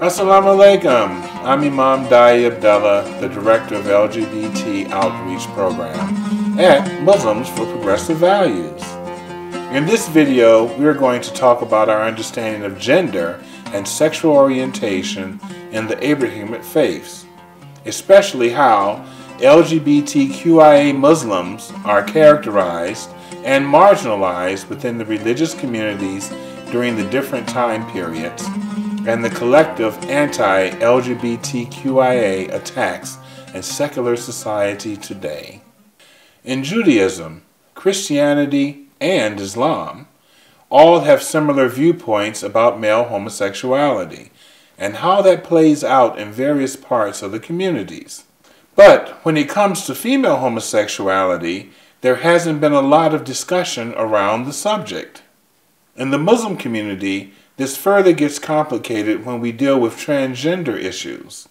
Assalamu alaikum. I'm Imam Daayiee Abdullah, the director of LGBT Outreach Program at Muslims for Progressive Values. In this video, we are going to talk about our understanding of gender and sexual orientation in the Abrahamic faiths, especially how LGBTQIA Muslims are characterized and marginalized within the religious communities during the different time periods and the collective anti LGBTQIA attacks in secular society today. In Judaism, Christianity, and Islam, all have similar viewpoints about male homosexuality and how that plays out in various parts of the communities. But when it comes to female homosexuality, there hasn't been a lot of discussion around the subject. In the Muslim community, this further gets complicated when we deal with transgender issues.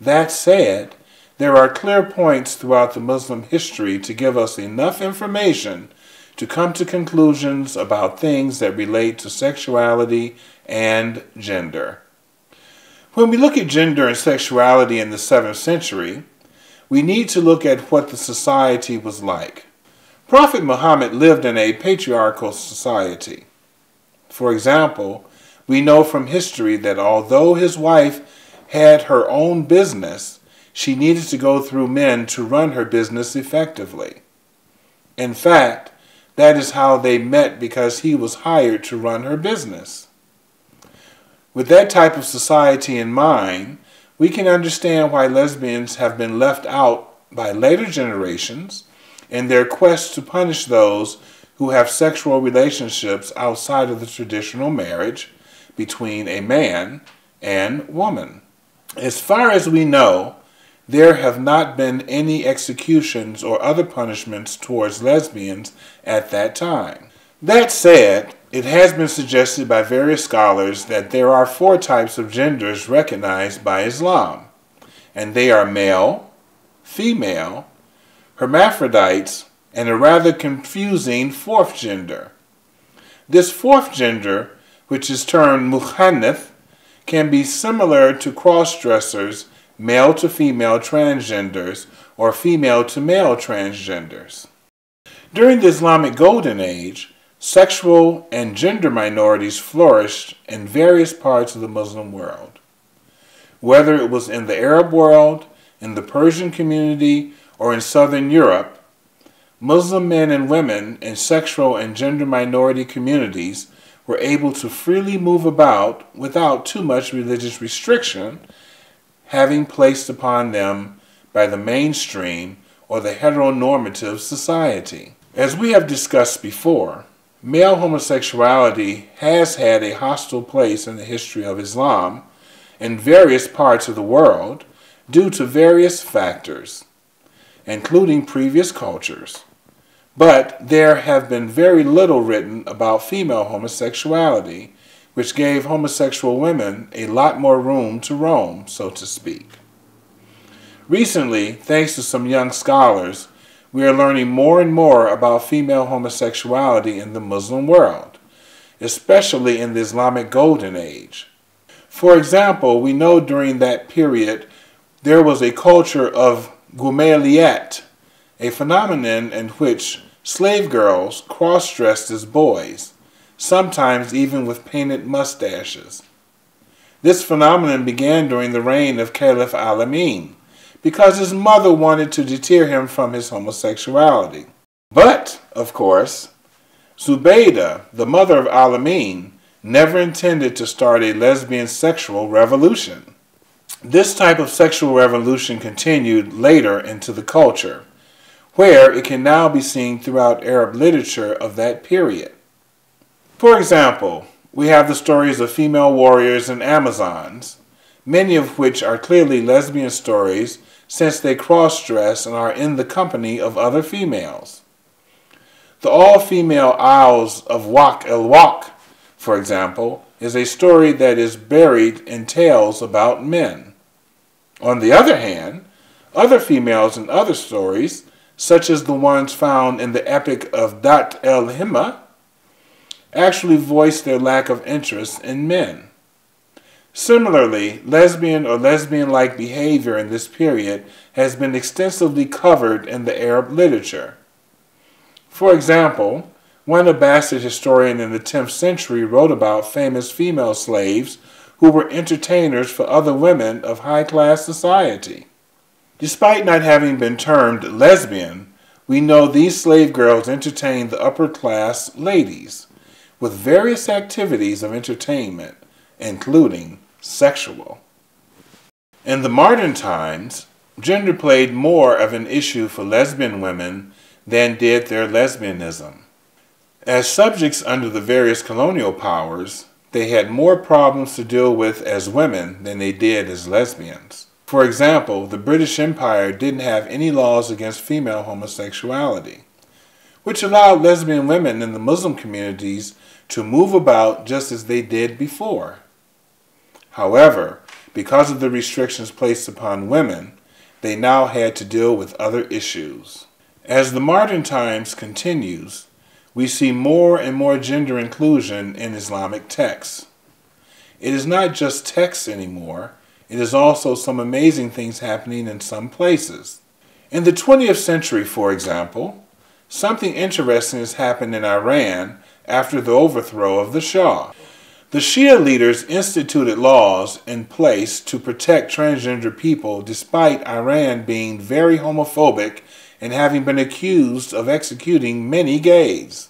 That said, there are clear points throughout the Muslim history to give us enough information to come to conclusions about things that relate to sexuality and gender. When we look at gender and sexuality in the 7th century, we need to look at what the society was like. Prophet Muhammad lived in a patriarchal society. For example, we know from history that although his wife had her own business, she needed to go through men to run her business effectively. In fact, that is how they met because he was hired to run her business. With that type of society in mind, we can understand why lesbians have been left out by later generations in their quest to punish those who have sexual relationships outside of the traditional marriage between a man and woman. As far as we know, there have not been any executions or other punishments towards lesbians at that time. That said, it has been suggested by various scholars that there are four types of genders recognized by Islam, and they are male, female, hermaphrodites, and a rather confusing fourth gender. This fourth gender, which is termed mukhannath, can be similar to cross-dressers, male to female transgenders, or female to male transgenders. During the Islamic Golden Age, sexual and gender minorities flourished in various parts of the Muslim world. Whether it was in the Arab world, in the Persian community, or in Southern Europe, Muslim men and women in sexual and gender minority communities were able to freely move about without too much religious restriction having placed upon them by the mainstream or the heteronormative society. As we have discussed before, male homosexuality has had a hostile place in the history of Islam in various parts of the world due to various factors, including previous cultures. But there have been very little written about female homosexuality, which gave homosexual women a lot more room to roam, so to speak. Recently, thanks to some young scholars, we are learning more and more about female homosexuality in the Muslim world, especially in the Islamic Golden Age. For example, we know during that period there was a culture of Ghulamiyyat, a phenomenon in which slave girls cross-dressed as boys, sometimes even with painted mustaches. This phenomenon began during the reign of Caliph Al-Amin, because his mother wanted to deter him from his homosexuality. But, of course, Zubaydah, the mother of Al-Amin, never intended to start a lesbian sexual revolution. This type of sexual revolution continued later into the culture, where it can now be seen throughout Arab literature of that period. For example, we have the stories of female warriors and Amazons, many of which are clearly lesbian stories since they cross-dress and are in the company of other females. The all-female Isles of Wak el Wak, for example, is a story that is buried in tales about men. On the other hand, other females in other stories, such as the ones found in the epic of Dat el Hima, actually voice their lack of interest in men. Similarly, lesbian or lesbian like behavior in this period has been extensively covered in the Arab literature. For example, one Abbasid historian in the 10th century wrote about famous female slaves who were entertainers for other women of high class society. Despite not having been termed lesbian, we know these slave girls entertained the upper class ladies with various activities of entertainment, including sexual. In the modern times, gender played more of an issue for lesbian women than did their lesbianism. As subjects under the various colonial powers, they had more problems to deal with as women than they did as lesbians. For example, the British Empire didn't have any laws against female homosexuality, which allowed lesbian women in the Muslim communities to move about just as they did before. However, because of the restrictions placed upon women, they now had to deal with other issues. As the modern times continues, we see more and more gender inclusion in Islamic texts. It is not just texts anymore, it is also some amazing things happening in some places. In the 20th century, for example, something interesting has happened in Iran after the overthrow of the Shah. The Shia leaders instituted laws in place to protect transgender people despite Iran being very homophobic and having been accused of executing many gays.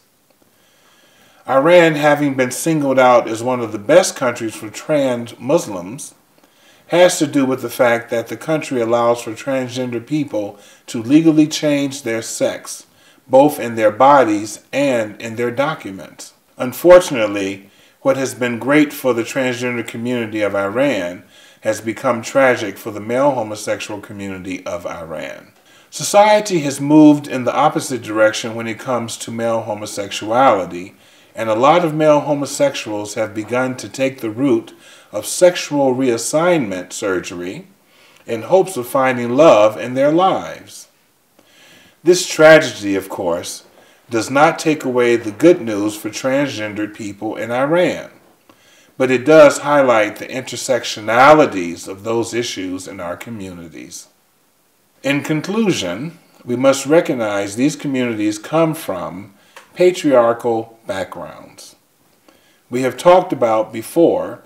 Iran, having been singled out as one of the best countries for trans Muslims, has to do with the fact that the country allows for transgender people to legally change their sex, both in their bodies and in their documents. Unfortunately, what has been great for the transgender community of Iran has become tragic for the male homosexual community of Iran. Society has moved in the opposite direction when it comes to male homosexuality and a lot of male homosexuals have begun to take the route of sexual reassignment surgery in hopes of finding love in their lives. This tragedy, of course, does not take away the good news for transgendered people in Iran, but it does highlight the intersectionalities of those issues in our communities. In conclusion, we must recognize these communities come from patriarchal backgrounds. We have talked about before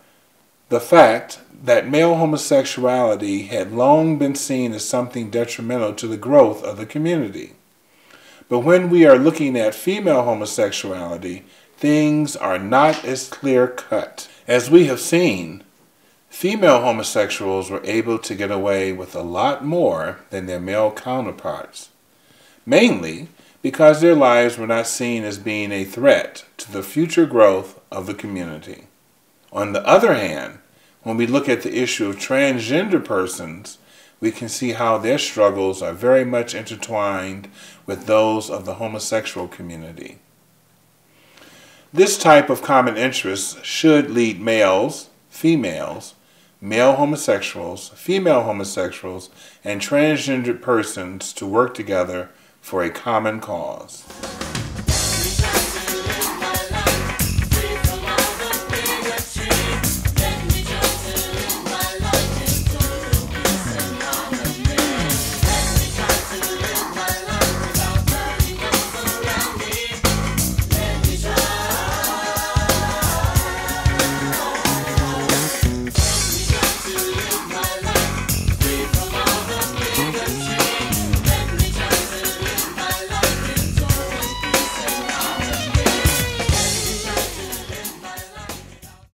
the fact that male homosexuality had long been seen as something detrimental to the growth of the community. But when we are looking at female homosexuality, things are not as clear cut. As we have seen, female homosexuals were able to get away with a lot more than their male counterparts, mainly because their lives were not seen as being a threat to the future growth of the community. On the other hand, when we look at the issue of transgender persons, we can see how their struggles are very much intertwined with those of the homosexual community. This type of common interest should lead males, females, male homosexuals, female homosexuals, and transgender persons to work together for a common cause.